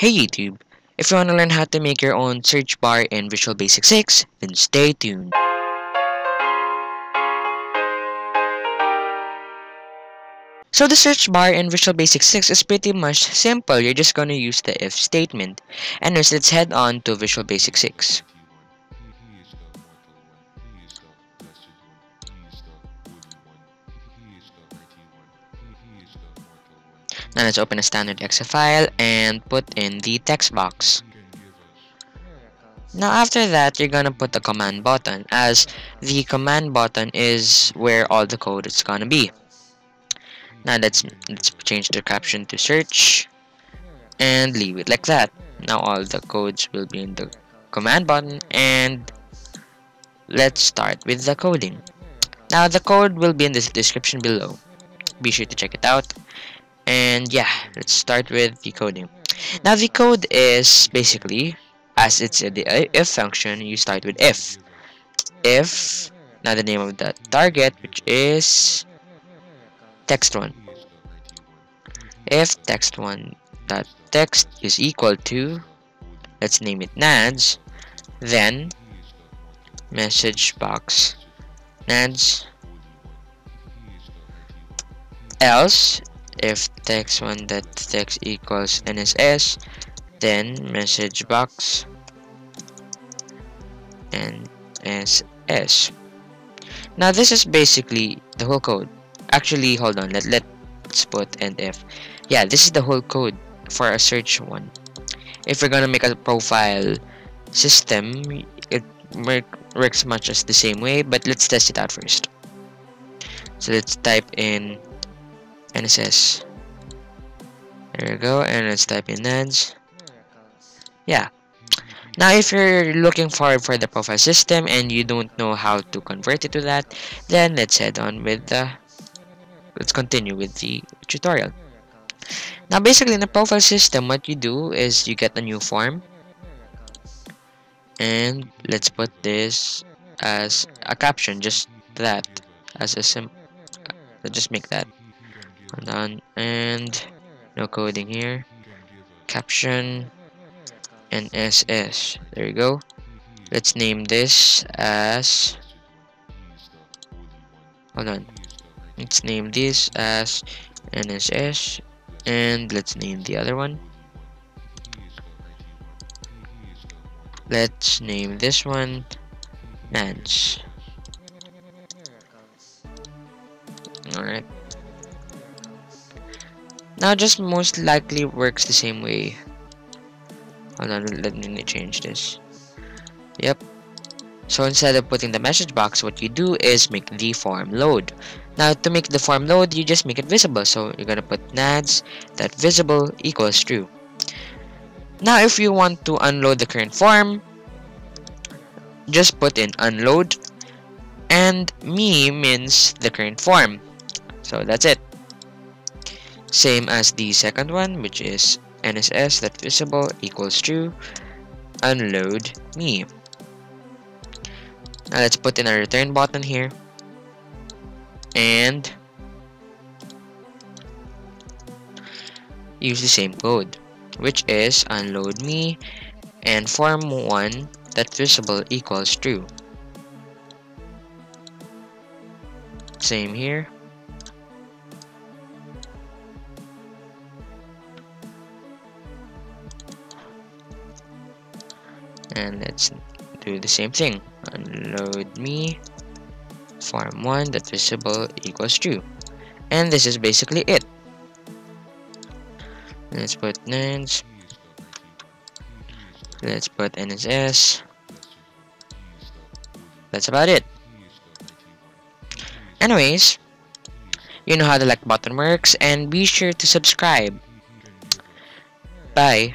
Hey YouTube! If you want to learn how to make your own search bar in Visual Basic 6, then stay tuned. So the search bar in Visual Basic 6 is pretty much simple. You're just going to use the if statement. Anyways, let's head on to Visual Basic 6. Now let's open a standard EXE file and put in the text box. Now after that, you're gonna put the command button as the command button is where all the code is gonna be. Now let's let's change the caption to search and leave it like that. Now all the codes will be in the command button and let's start with the coding. Now the code will be in the description below. Be sure to check it out and yeah let's start with the coding now the code is basically as it's the if function you start with if. If now the name of the target which is text1 if text1 dot text is equal to let's name it Nadds then message box Nadds. Else if text1 dot text equals nss then message box and nss now this is basically the whole code. Actually hold on let, let's put if yeah this is the whole code for a search one. If we're gonna make a profile system it works much as the same way but let's test it out first. So let's type in NSS. There we go, and let's type in Nadds. Yeah. Now, if you're looking forward for the profile system and you don't know how to convert it to that, then let's head on with the. Let's continue with the tutorial. Now, basically, in the profile system, what you do is you get a new form, and let's put this as a caption, just that, as a sim. Let's just make that Hold on, and no coding here. Caption and SS. There you go. Let's name this as. Hold on. Let's name this as NSS, and let's name the other one. Let's name this one Nance. Now just most likely works the same way. Hold on, let me change this. Yep. So instead of putting the message box, what you do is make the form load. Now to make the form load, you just make it visible. So you're gonna put Nadds that visible equals true. Now if you want to unload the current form, just put in unload and me means the current form. So that's it same as the second one which is nss that visible equals true. Unload me. Now let's put in a return button here. And use the same code which is unload me and form 1 that visible equals true. Same here and let's do the same thing. Unload me. Form 1 that visible equals true. And this is basically it. Let's put names. Let's put nss that's about it. Anyways you know how the like button works and be sure to subscribe. Bye